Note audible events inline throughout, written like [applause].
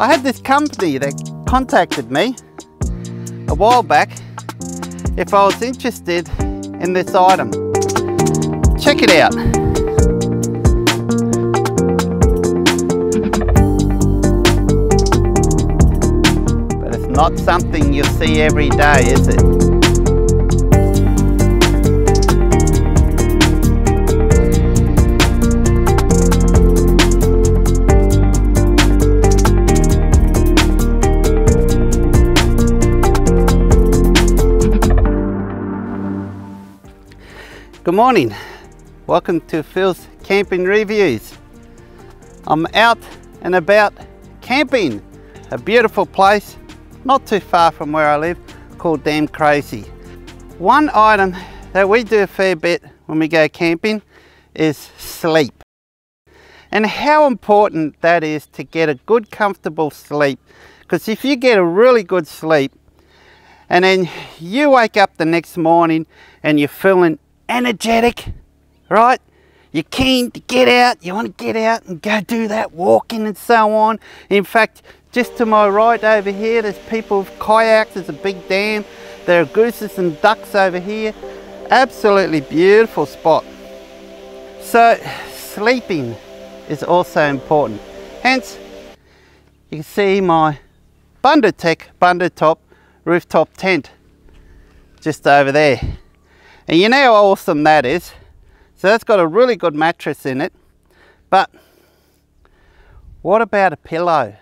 I had this company that contacted me a while back if I was interested in this item. Check it out. But it's not something you see every day, is it? Good morning. Welcome to Phil's Camping Reviews. I'm out and about camping. A beautiful place, not too far from where I live, called Damn Crazy. One item that we do a fair bit when we go camping is sleep. And how important that is to get a good comfortable sleep. Because if you get a really good sleep, and then you wake up the next morning and you're feeling energetic, right? You're keen to get out, you want to get out and go do that walking and so on. In fact, just to my right over here, there's people with kayaks, there's a big dam. There are gooses and ducks over here. Absolutely beautiful spot. So, sleeping is also important. Hence, you can see my Bundutec BunduTop rooftop tent just over there. And you know how awesome that is. So that's got a really good mattress in it. But what about a pillow?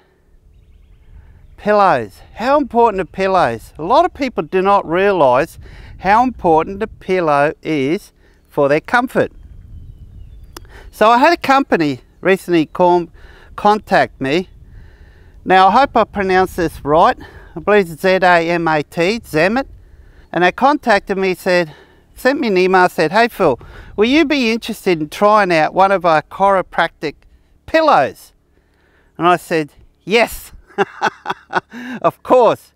Pillows. How important are pillows? A lot of people do not realize how important a pillow is for their comfort. So I had a company recently call, contact me. Now I hope I pronounced this right. I believe it's Z-A-M-A-T, Zamat. And they contacted me said, sent me an email said, hey Phil, will you be interested in trying out one of our chiropractic pillows? And I said, yes, [laughs] of course,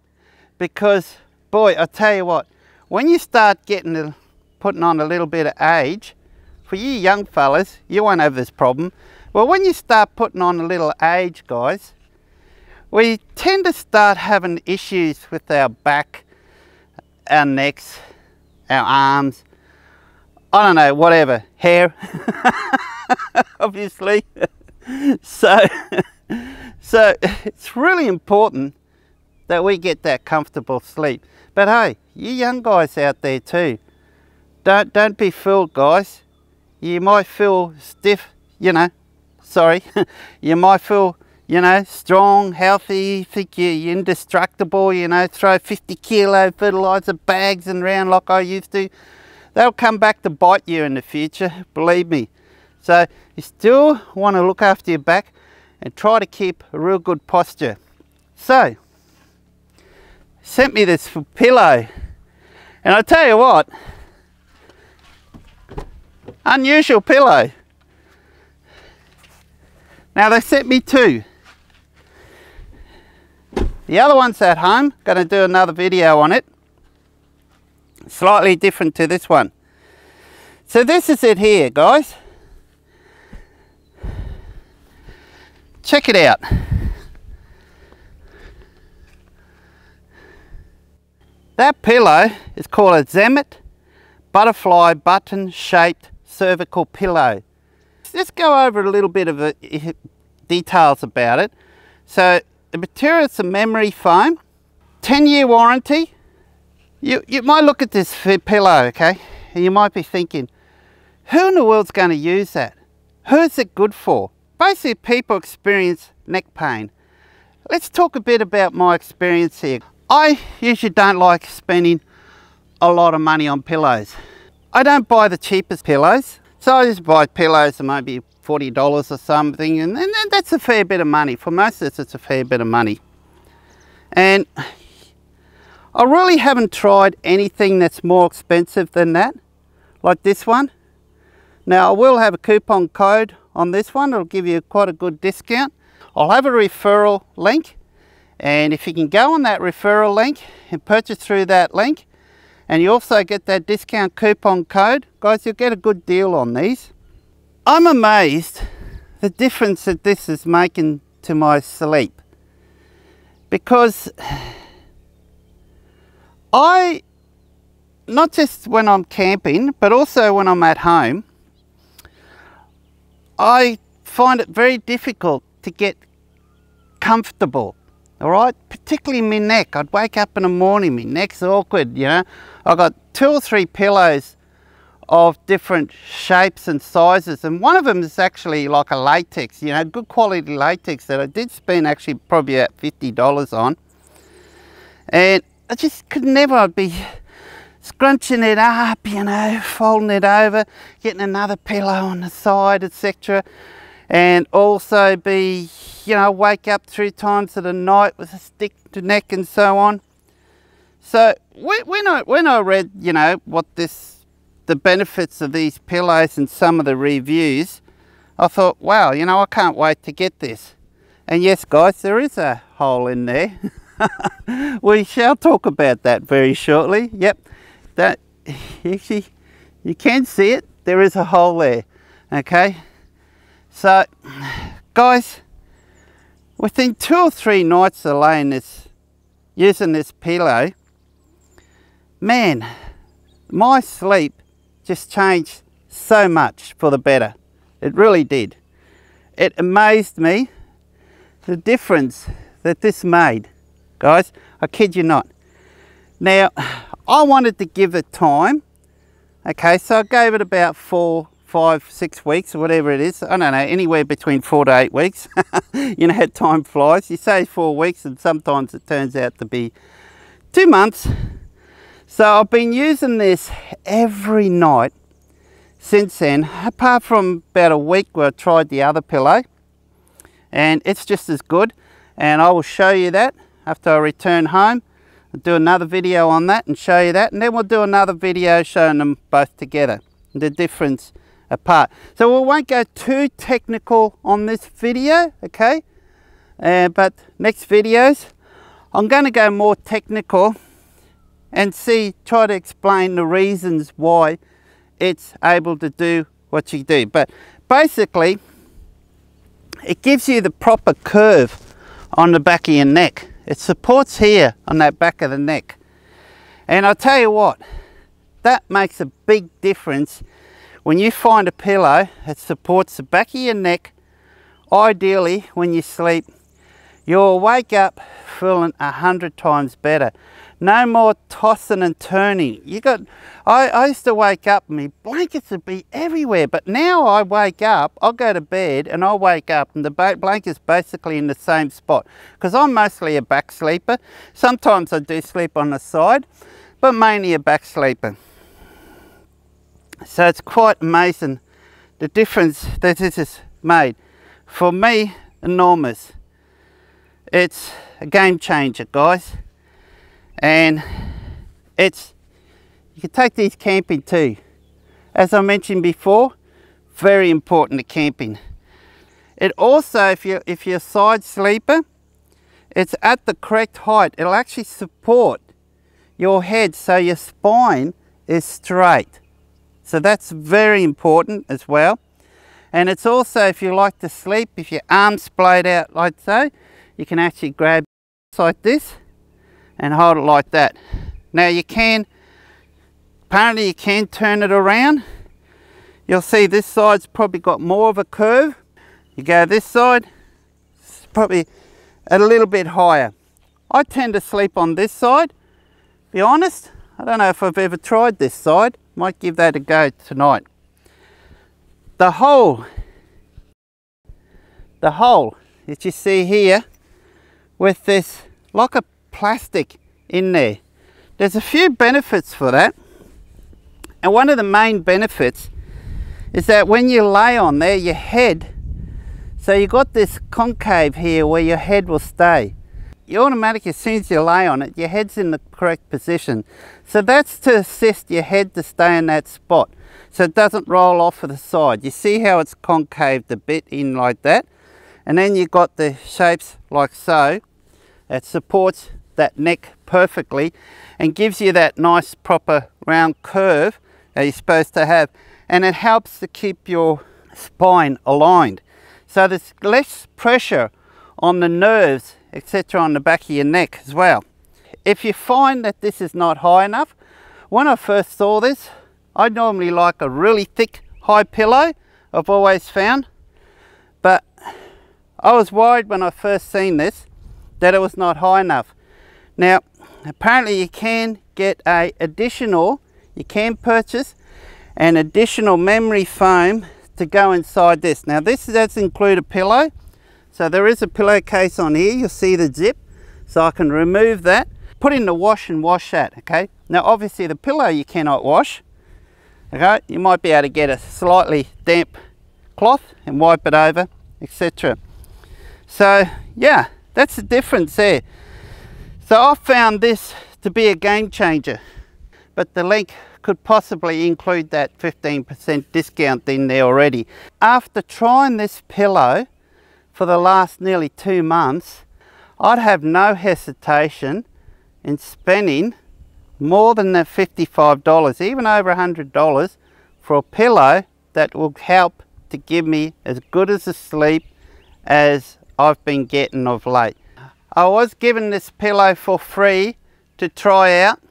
because boy, I tell you what, when you start getting, a, putting on a little bit of age, for you young fellas, you won't have this problem. Well, when you start putting on a little age, guys, we tend to start having issues with our back, our necks, our arms, I don't know, whatever, hair, [laughs] obviously. [laughs] so, [laughs] so it's really important that we get that comfortable sleep. But hey, you young guys out there too, don't, don't be fooled guys. You might feel stiff, you know, sorry, you might feel you know, strong, healthy, think you're indestructible, you know, throw 50 kilo fertilizer bags and round like I used to. They'll come back to bite you in the future, believe me. So you still want to look after your back and try to keep a real good posture. So, sent me this pillow. And I tell you what, unusual pillow. Now they sent me two. The other one's at home, going to do another video on it. Slightly different to this one. So this is it here, guys. Check it out. That pillow is called a Zamat butterfly button shaped cervical pillow. Let's go over a little bit of the details about it. So the material is a memory foam, 10 year warranty. You, you might look at this pillow, okay, and you might be thinking, who in the world's going to use that? Who's it good for? Basically, people experience neck pain. Let's talk a bit about my experience here. I usually don't like spending a lot of money on pillows. I don't buy the cheapest pillows, so I just buy pillows that maybe $40 or something, and, and that's a fair bit of money. For most of us, it's a fair bit of money. And I really haven't tried anything that's more expensive than that, like this one. Now, I will have a coupon code on this one. It'll give you quite a good discount. I'll have a referral link. And if you can go on that referral link and purchase through that link, and you also get that discount coupon code, guys, you'll get a good deal on these. I'm amazed the difference that this is making to my sleep. because I, not just when I'm camping, but also when I'm at home, I find it very difficult to get comfortable all right? Particularly my neck. I'd wake up in the morning my neck's awkward you know? I've got two or three pillows of different shapes and sizes and one of them is actually like a latex you know good quality latex that i did spend actually probably about 50 dollars on and i just could never be scrunching it up you know folding it over getting another pillow on the side etc and also be, you know, wake up three times of the night with a stick to neck and so on. So when I, when I read, you know, what this, the benefits of these pillows and some of the reviews, I thought, wow, you know, I can't wait to get this. And yes, guys, there is a hole in there. [laughs] we shall talk about that very shortly. Yep, that, [laughs] actually, you can see it. There is a hole there, okay? So, [sighs] guys, within two or three nights of laying this, using this pillow, man, my sleep just changed so much for the better. It really did. It amazed me the difference that this made. Guys, I kid you not. Now, [sighs] I wanted to give it time. Okay, so I gave it about four, five, six weeks or whatever it is. I don't know, anywhere between four to eight weeks. [laughs] you know how time flies. You say four weeks and sometimes it turns out to be two months. So I've been using this every night since then, apart from about a week where I tried the other pillow and it's just as good. And I will show you that after I return home. I'll do another video on that and show you that and then we'll do another video showing them both together the difference apart. So we won't go too technical on this video, okay? Uh, but next videos, I'm going to go more technical and see, try to explain the reasons why it's able to do what you do. But basically, it gives you the proper curve on the back of your neck. It supports here on that back of the neck. And I'll tell you what, that makes a big difference when you find a pillow that supports the back of your neck, ideally when you sleep, you'll wake up feeling a hundred times better. No more tossing and turning. You got, I, I used to wake up and my blankets would be everywhere, but now I wake up, I'll go to bed and I'll wake up and the blanket's basically in the same spot. Because I'm mostly a back sleeper. Sometimes I do sleep on the side, but mainly a back sleeper. So it's quite amazing the difference that this has made. For me, enormous. It's a game changer, guys. And it's, you can take these camping too. As I mentioned before, very important to camping. It also, if you're, if you're a side sleeper, it's at the correct height. It'll actually support your head so your spine is straight. So that's very important as well. And it's also, if you like to sleep, if your arms splayed out like so, you can actually grab like this and hold it like that. Now you can, apparently you can turn it around. You'll see this side's probably got more of a curve. You go this side, it's probably a little bit higher. I tend to sleep on this side. Be honest, I don't know if I've ever tried this side. Might give that a go tonight. The hole, the hole that you see here with this like a plastic in there. There's a few benefits for that. And one of the main benefits is that when you lay on there, your head, so you've got this concave here where your head will stay you automatically, as soon as you lay on it, your head's in the correct position. So that's to assist your head to stay in that spot so it doesn't roll off to the side. You see how it's concaved a bit in like that? And then you've got the shapes like so. It supports that neck perfectly and gives you that nice proper round curve that you're supposed to have. And it helps to keep your spine aligned. So there's less pressure on the nerves etc on the back of your neck as well. If you find that this is not high enough, when I first saw this, I normally like a really thick high pillow, I've always found, but I was worried when I first seen this that it was not high enough. Now, apparently you can get a additional, you can purchase an additional memory foam to go inside this. Now this does include a pillow, so there is a pillowcase on here, you'll see the zip, so I can remove that, put in the wash and wash that, okay? Now obviously the pillow you cannot wash, okay? You might be able to get a slightly damp cloth and wipe it over, etc. So yeah, that's the difference there. So I found this to be a game changer, but the link could possibly include that 15% discount in there already. After trying this pillow for the last nearly two months, I'd have no hesitation in spending more than the $55, even over $100 for a pillow that will help to give me as good as a sleep as I've been getting of late. I was given this pillow for free to try out.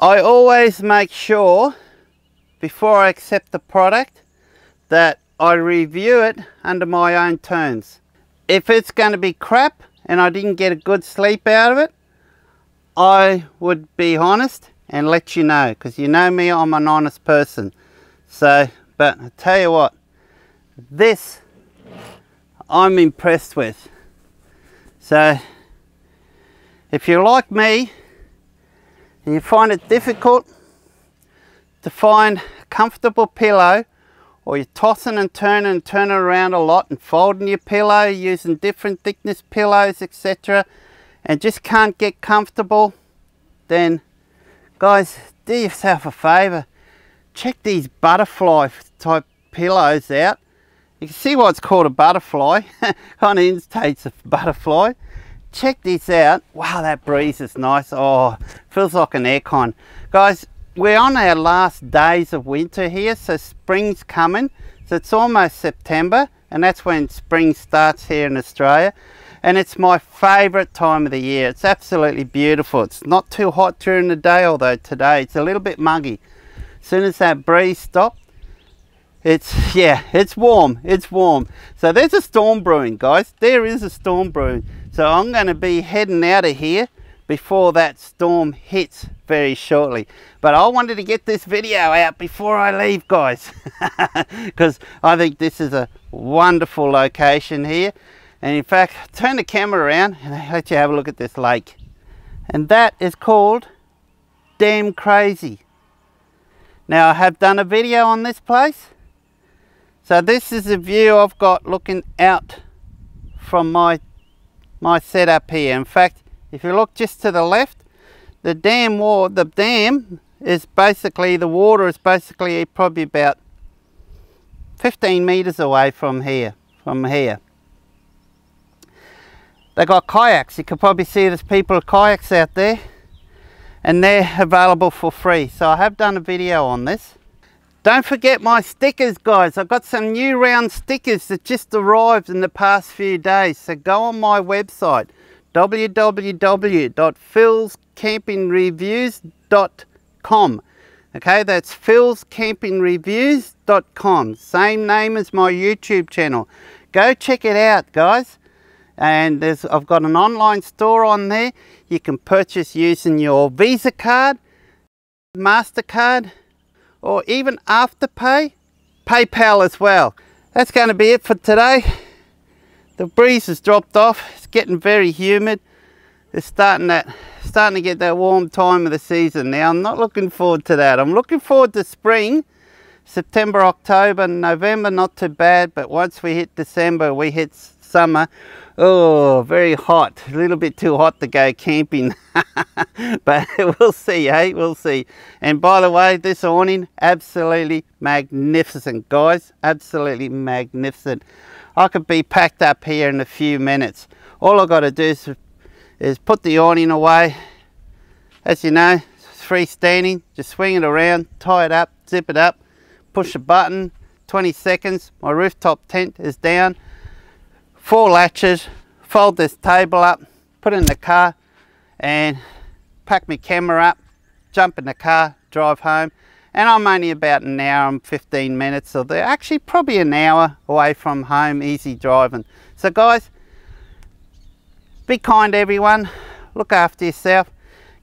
I always make sure before I accept the product that I review it under my own terms. If it's going to be crap and I didn't get a good sleep out of it, I would be honest and let you know because you know me, I'm an honest person. So, but I tell you what, this I'm impressed with. So, if you're like me and you find it difficult to find a comfortable pillow or you're tossing and turning and turning around a lot and folding your pillow using different thickness pillows etc and just can't get comfortable then guys do yourself a favor check these butterfly type pillows out you can see why it's called a butterfly. Kind of imitates a butterfly. Check this out. Wow that breeze is nice. Oh feels like an aircon. Guys we're on our last days of winter here so spring's coming. So it's almost september and that's when spring starts here in australia. And it's my favorite time of the year. It's absolutely beautiful. It's not too hot during the day although today it's a little bit muggy. As soon as that breeze stops it's yeah it's warm it's warm so there's a storm brewing guys there is a storm brewing so I'm going to be heading out of here before that storm hits very shortly. But I wanted to get this video out before I leave guys. [laughs] Because I think this is a wonderful location here. And in fact, turn the camera around and I'll let you have a look at this lake. And that is called damn Crazy. Now I have done a video on this place. So this is the view I've got looking out from my my setup here. In fact, if you look just to the left, the dam wall, the dam is basically, the water is basically probably about 15 meters away from here, from here. They got kayaks, you can probably see there's people with kayaks out there and they're available for free. So I have done a video on this. Don't forget my stickers guys. I've got some new round stickers that just arrived in the past few days. So go on my website www.philscampingreviews.com Okay, that's philscampingreviews.com Same name as my YouTube channel. Go check it out guys. And there's, I've got an online store on there. You can purchase using your Visa card, MasterCard, or even Afterpay, PayPal as well. That's going to be it for today. The breeze has dropped off. It's getting very humid. It's starting that starting to get that warm time of the season now. I'm not looking forward to that. I'm looking forward to spring. September, October, November, not too bad, but once we hit December, we hit summer. Oh, very hot. A little bit too hot to go camping. [laughs] but [laughs] we'll see, eh? We'll see. And by the way, this awning, absolutely magnificent, guys. Absolutely magnificent. I could be packed up here in a few minutes. All I've got to do is, is put the awning away. As you know, it's freestanding. Just swing it around, tie it up, zip it up, push a button, 20 seconds. My rooftop tent is down four latches, fold this table up, put in the car and pack my camera up, jump in the car, drive home. And I'm only about an hour and 15 minutes, or they're actually probably an hour away from home, easy driving. So guys, be kind everyone, look after yourself,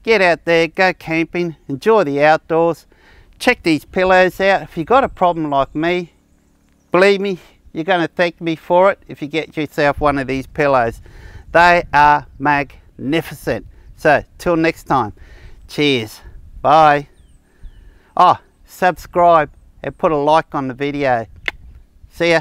get out there, go camping, enjoy the outdoors, check these pillows out. If you've got a problem like me, believe me, you're going to thank me for it if you get yourself one of these pillows. They are magnificent. So, till next time, cheers. Bye. Oh, subscribe and put a like on the video. See ya.